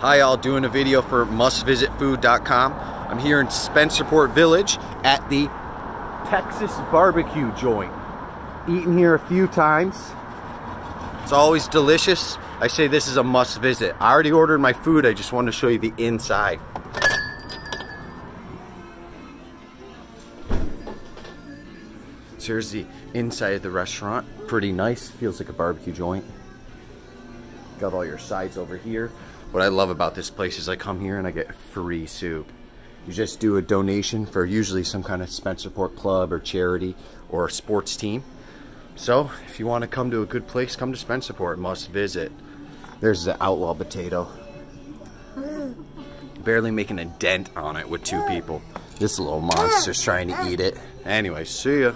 Hi y'all, doing a video for mustvisitfood.com. I'm here in Spencerport Village at the Texas Barbecue Joint. Eaten here a few times. It's always delicious. I say this is a must visit. I already ordered my food, I just wanted to show you the inside. So here's the inside of the restaurant. Pretty nice, feels like a barbecue joint. Got all your sides over here. What I love about this place is I come here and I get free soup. You just do a donation for usually some kind of Spencerport club or charity or sports team. So if you want to come to a good place, come to Spencerport. Must visit. There's the outlaw potato. Barely making a dent on it with two people. This little monster's trying to eat it. Anyway, see ya.